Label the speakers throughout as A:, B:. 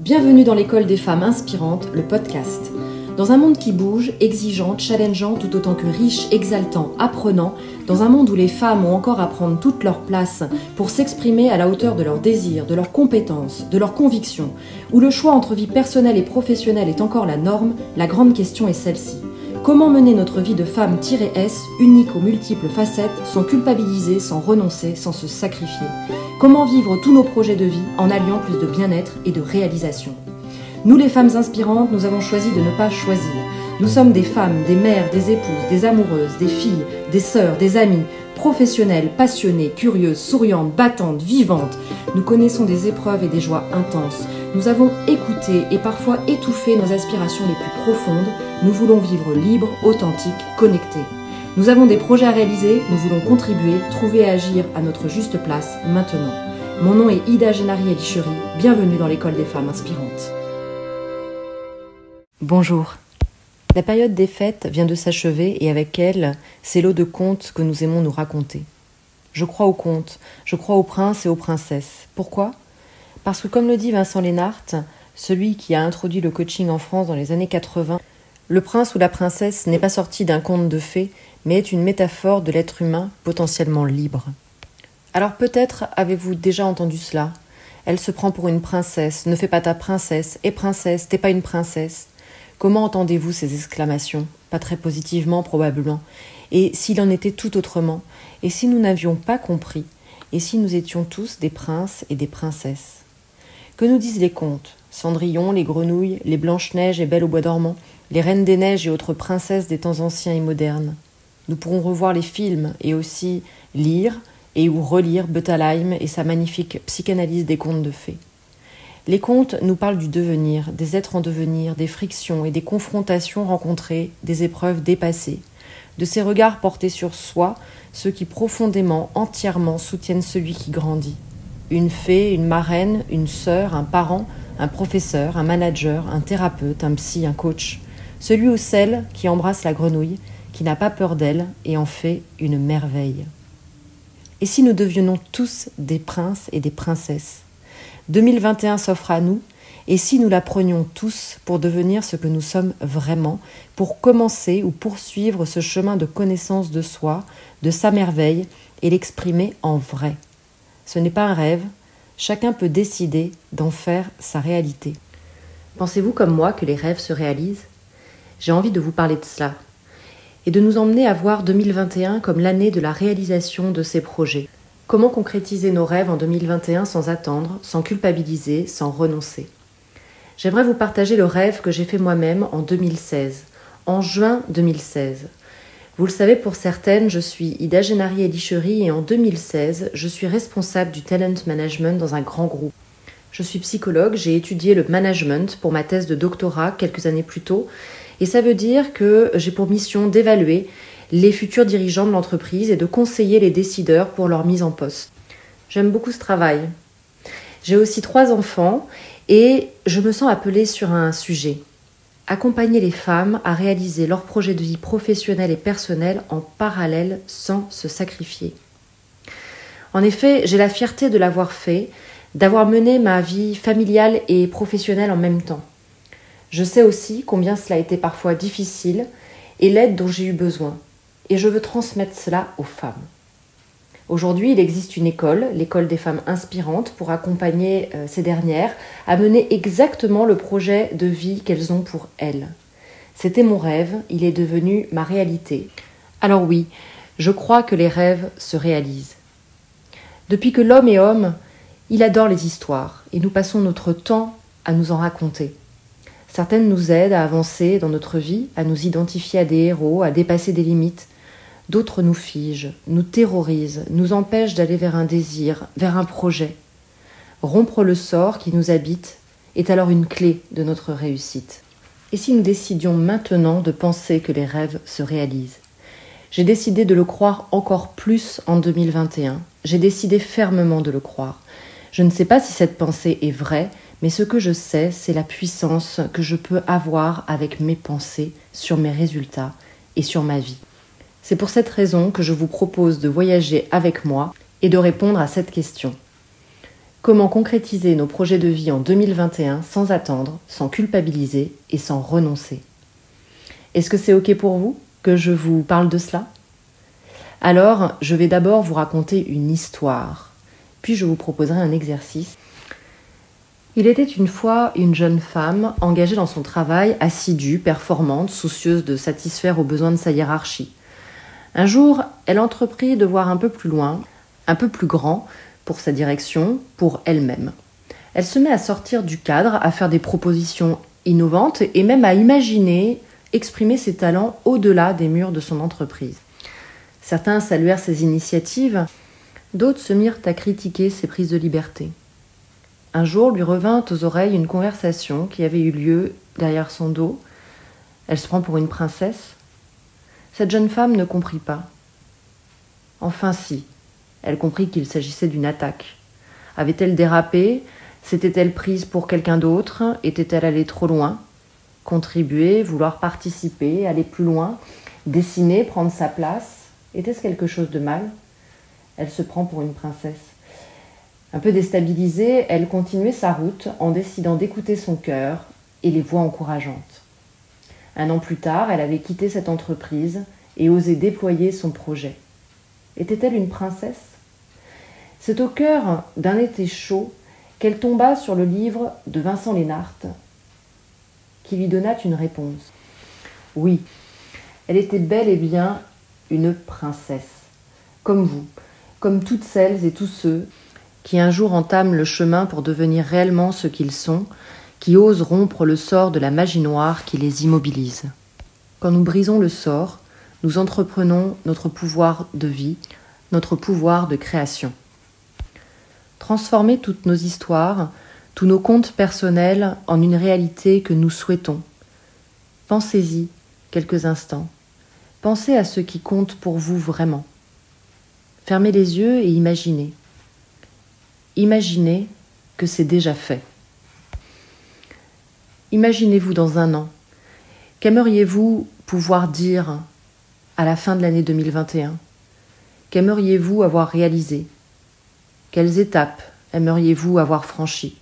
A: Bienvenue dans l'école des femmes inspirantes, le podcast. Dans un monde qui bouge, exigeant, challengeant, tout autant que riche, exaltant, apprenant, dans un monde où les femmes ont encore à prendre toute leur place pour s'exprimer à la hauteur de leurs désirs, de leurs compétences, de leurs convictions, où le choix entre vie personnelle et professionnelle est encore la norme, la grande question est celle-ci. Comment mener notre vie de femme-S, unique aux multiples facettes, sans culpabiliser, sans renoncer, sans se sacrifier Comment vivre tous nos projets de vie en alliant plus de bien-être et de réalisation Nous les femmes inspirantes, nous avons choisi de ne pas choisir. Nous sommes des femmes, des mères, des épouses, des amoureuses, des filles, des sœurs, des amies, professionnelles, passionnées, curieuses, souriantes, battantes, vivantes. Nous connaissons des épreuves et des joies intenses. Nous avons écouté et parfois étouffé nos aspirations les plus profondes. Nous voulons vivre libre, authentique, connecté. Nous avons des projets à réaliser, nous voulons contribuer, trouver et agir à notre juste place maintenant. Mon nom est Ida Génari Elichery, bienvenue dans l'école des femmes inspirantes. Bonjour. La période des fêtes vient de s'achever et avec elle, c'est l'eau de contes que nous aimons nous raconter. Je crois aux contes, je crois aux princes et aux princesses. Pourquoi? Parce que comme le dit Vincent Lénart, celui qui a introduit le coaching en France dans les années 80, le prince ou la princesse n'est pas sorti d'un conte de fées, mais est une métaphore de l'être humain potentiellement libre. Alors peut-être avez-vous déjà entendu cela. Elle se prend pour une princesse, ne fais pas ta princesse, et princesse, t'es pas une princesse. Comment entendez-vous ces exclamations? Pas très positivement probablement. Et s'il en était tout autrement? Et si nous n'avions pas compris? Et si nous étions tous des princes et des princesses? Que nous disent les contes? Cendrillon, les grenouilles, les Blanches-Neiges et Belle au bois dormant, les Reines des Neiges et autres princesses des temps anciens et modernes. Nous pourrons revoir les films et aussi lire et ou relire Butterheim et sa magnifique psychanalyse des contes de fées. Les contes nous parlent du devenir, des êtres en devenir, des frictions et des confrontations rencontrées, des épreuves dépassées, de ces regards portés sur soi, ceux qui profondément, entièrement soutiennent celui qui grandit une fée, une marraine, une sœur, un parent, un professeur, un manager, un thérapeute, un psy, un coach, celui ou celle qui embrasse la grenouille, qui n'a pas peur d'elle et en fait une merveille. Et si nous devions tous des princes et des princesses? 2021 s'offre à nous, et si nous la prenions tous pour devenir ce que nous sommes vraiment, pour commencer ou poursuivre ce chemin de connaissance de soi, de sa merveille, et l'exprimer en vrai ce n'est pas un rêve, chacun peut décider d'en faire sa réalité. Pensez-vous comme moi que les rêves se réalisent? J'ai envie de vous parler de cela et de nous emmener à voir 2021 comme l'année de la réalisation de ces projets. Comment concrétiser nos rêves en 2021 sans attendre, sans culpabiliser, sans renoncer? J'aimerais vous partager le rêve que j'ai fait moi-même en 2016, en juin 2016. Vous le savez, pour certaines, je suis Ida Genari Elichery et en 2016, je suis responsable du talent management dans un grand groupe. Je suis psychologue, j'ai étudié le management pour ma thèse de doctorat quelques années plus tôt, et ça veut dire que j'ai pour mission d'évaluer les futurs dirigeants de l'entreprise et de conseiller les décideurs pour leur mise en poste. J'aime beaucoup ce travail. J'ai aussi trois enfants et je me sens appelée sur un sujet, accompagner les femmes à réaliser leurs projets de vie professionnels et personnels en parallèle sans se sacrifier. En effet, j'ai la fierté de l'avoir fait, d'avoir mené ma vie familiale et professionnelle en même temps. Je sais aussi combien cela a été parfois difficile et l'aide dont j'ai eu besoin, et je veux transmettre cela aux femmes. Aujourd'hui, il existe une école, l'école des femmes inspirantes, pour accompagner euh, ces dernières à mener exactement le projet de vie qu'elles ont pour elles. C'était mon rêve, il est devenu ma réalité. Alors oui, je crois que les rêves se réalisent. Depuis que l'homme est homme, il adore les histoires, et nous passons notre temps à nous en raconter. Certaines nous aident à avancer dans notre vie, à nous identifier à des héros, à dépasser des limites, D'autres nous figent, nous terrorisent, nous empêchent d'aller vers un désir, vers un projet. Rompre le sort qui nous habite est alors une clé de notre réussite. Et si nous décidions maintenant de penser que les rêves se réalisent? J'ai décidé de le croire encore plus en 2021. J'ai décidé fermement de le croire. Je ne sais pas si cette pensée est vraie, mais ce que je sais, c'est la puissance que je peux avoir avec mes pensées sur mes résultats et sur ma vie. C'est pour cette raison que je vous propose de voyager avec moi et de répondre à cette question. Comment concrétiser nos projets de vie en 2021 sans attendre, sans culpabiliser et sans renoncer? Est-ce que c'est OK pour vous que je vous parle de cela? Alors, je vais d'abord vous raconter une histoire, puis je vous proposerai un exercice. Il était une fois une jeune femme engagée dans son travail, assidue, performante, soucieuse de satisfaire aux besoins de sa hiérarchie. Un jour, elle entreprit de voir un peu plus loin, un peu plus grand, pour sa direction, pour elle-même. Elle se met à sortir du cadre, à faire des propositions innovantes et même à imaginer exprimer ses talents au-delà des murs de son entreprise. Certains saluèrent ses initiatives, d'autres se mirent à critiquer ses prises de liberté. Un jour lui revint aux oreilles une conversation qui avait eu lieu derrière son dos. Elle se prend pour une princesse. Cette jeune femme ne comprit pas. Enfin si, elle comprit qu'il s'agissait d'une attaque. Avait-elle dérapé? S'était-elle prise pour quelqu'un d'autre? Était-elle allée trop loin? Contribuer, vouloir participer, aller plus loin, dessiner, prendre sa place? Était-ce quelque chose de mal? Elle se prend pour une princesse. Un peu déstabilisée, elle continuait sa route en décidant d'écouter son cœur et les voix encourageantes. Un an plus tard, elle avait quitté cette entreprise et osé déployer son projet. Était-elle une princesse? C'est au cœur d'un été chaud qu'elle tomba sur le livre de Vincent Lénart, qui lui donna une réponse. Oui, elle était bel et bien une princesse, comme vous, comme toutes celles et tous ceux qui un jour entament le chemin pour devenir réellement ce qu'ils sont, qui osent rompre le sort de la magie noire qui les immobilise. Quand nous brisons le sort, nous entreprenons notre pouvoir de vie, notre pouvoir de création transformer toutes nos histoires, tous nos contes personnels en une réalité que nous souhaitons. Pensez-y quelques instants. Pensez à ce qui compte pour vous vraiment. Fermez les yeux et imaginez. Imaginez que c'est déjà fait. Imaginez-vous dans un an. Qu'aimeriez-vous pouvoir dire à la fin de l'année 2021 Qu'aimeriez-vous avoir réalisé? Quelles étapes aimeriez-vous avoir franchies?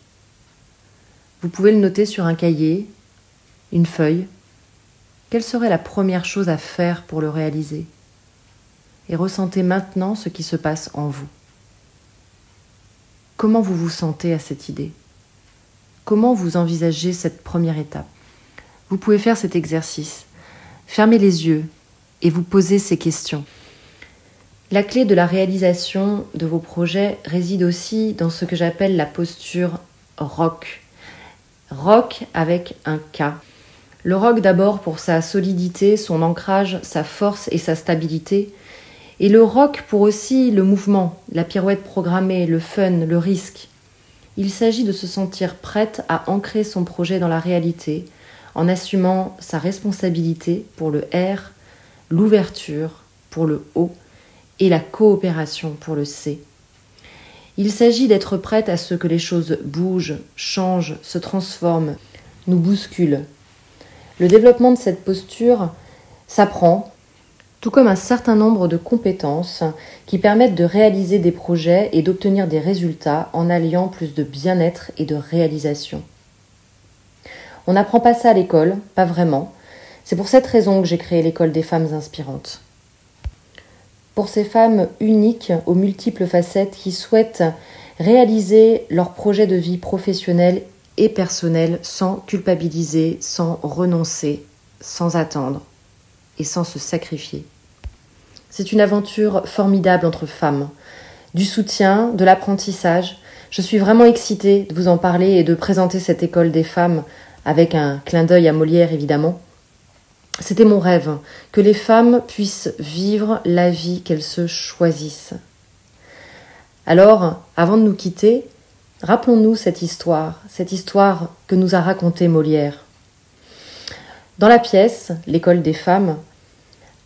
A: Vous pouvez le noter sur un cahier, une feuille. Quelle serait la première chose à faire pour le réaliser? Et ressentez maintenant ce qui se passe en vous. Comment vous vous sentez à cette idée? Comment vous envisagez cette première étape? Vous pouvez faire cet exercice. Fermez les yeux et vous posez ces questions. La clé de la réalisation de vos projets réside aussi dans ce que j'appelle la posture rock. Rock avec un K. Le rock d'abord pour sa solidité, son ancrage, sa force et sa stabilité. Et le rock pour aussi le mouvement, la pirouette programmée, le fun, le risque. Il s'agit de se sentir prête à ancrer son projet dans la réalité en assumant sa responsabilité pour le R, l'ouverture pour le O et la coopération pour le C. Il s'agit d'être prête à ce que les choses bougent, changent, se transforment, nous bousculent. Le développement de cette posture s'apprend, tout comme un certain nombre de compétences qui permettent de réaliser des projets et d'obtenir des résultats en alliant plus de bien-être et de réalisation. On n'apprend pas ça à l'école, pas vraiment. C'est pour cette raison que j'ai créé l'école des femmes inspirantes pour ces femmes uniques aux multiples facettes qui souhaitent réaliser leur projet de vie professionnel et personnel sans culpabiliser, sans renoncer, sans attendre et sans se sacrifier. C'est une aventure formidable entre femmes, du soutien, de l'apprentissage. Je suis vraiment excitée de vous en parler et de présenter cette école des femmes avec un clin d'œil à Molière évidemment. C'était mon rêve, que les femmes puissent vivre la vie qu'elles se choisissent. Alors, avant de nous quitter, rappelons-nous cette histoire, cette histoire que nous a racontée Molière. Dans la pièce L'école des femmes,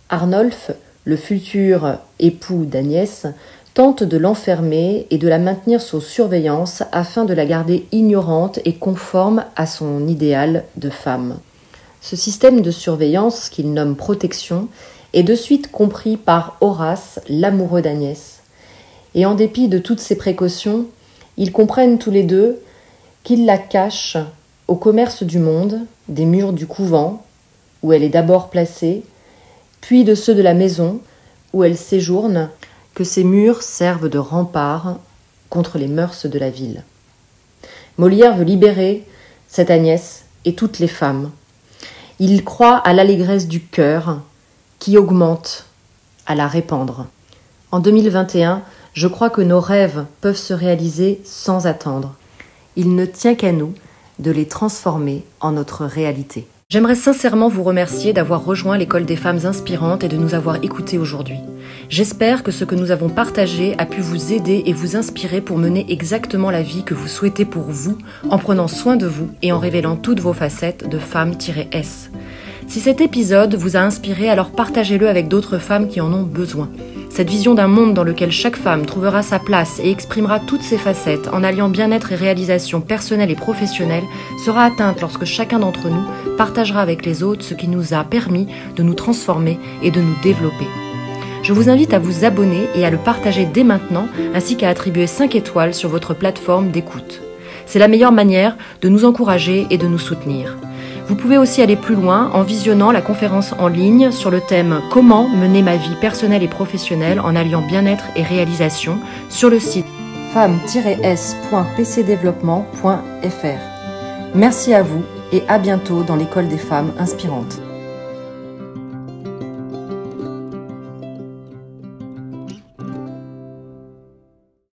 A: Arnolphe, le futur époux d'Agnès, tente de l'enfermer et de la maintenir sous surveillance afin de la garder ignorante et conforme à son idéal de femme. Ce système de surveillance, qu'il nomme protection, est de suite compris par Horace, l'amoureux d'Agnès. Et en dépit de toutes ces précautions, ils comprennent tous les deux qu'il la cache au commerce du monde, des murs du couvent, où elle est d'abord placée, puis de ceux de la maison, où elle séjourne, que ces murs servent de rempart contre les mœurs de la ville. Molière veut libérer cette Agnès et toutes les femmes. Il croit à l'allégresse du cœur qui augmente, à la répandre. En 2021, je crois que nos rêves peuvent se réaliser sans attendre. Il ne tient qu'à nous de les transformer en notre réalité. J'aimerais sincèrement vous remercier d'avoir rejoint l'école des femmes inspirantes et de nous avoir écoutés aujourd'hui. J'espère que ce que nous avons partagé a pu vous aider et vous inspirer pour mener exactement la vie que vous souhaitez pour vous, en prenant soin de vous et en révélant toutes vos facettes de femme-s. Si cet épisode vous a inspiré, alors partagez-le avec d'autres femmes qui en ont besoin. Cette vision d'un monde dans lequel chaque femme trouvera sa place et exprimera toutes ses facettes en alliant bien-être et réalisation personnelle et professionnelle sera atteinte lorsque chacun d'entre nous partagera avec les autres ce qui nous a permis de nous transformer et de nous développer. Je vous invite à vous abonner et à le partager dès maintenant, ainsi qu'à attribuer 5 étoiles sur votre plateforme d'écoute. C'est la meilleure manière de nous encourager et de nous soutenir. Vous pouvez aussi aller plus loin en visionnant la conférence en ligne sur le thème Comment mener ma vie personnelle et professionnelle en alliant bien-être et réalisation sur le site femme-s.pcdeveloppement.fr. Merci à vous et à bientôt dans l'école des femmes inspirantes.